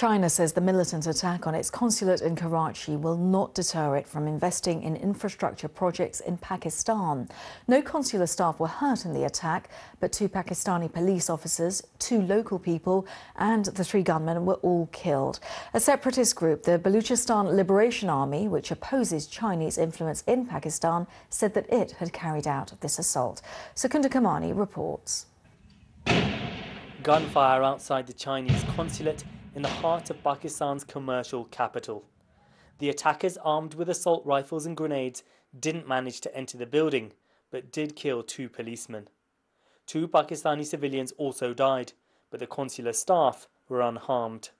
China says the militant attack on its consulate in Karachi will not deter it from investing in infrastructure projects in Pakistan. No consular staff were hurt in the attack, but two Pakistani police officers, two local people, and the three gunmen were all killed. A separatist group, the Baluchistan Liberation Army, which opposes Chinese influence in Pakistan, said that it had carried out this assault. Secunder Kermani reports. Gunfire outside the Chinese consulate in the heart of Pakistan's commercial capital. The attackers, armed with assault rifles and grenades, didn't manage to enter the building, but did kill two policemen. Two Pakistani civilians also died, but the consular staff were unharmed.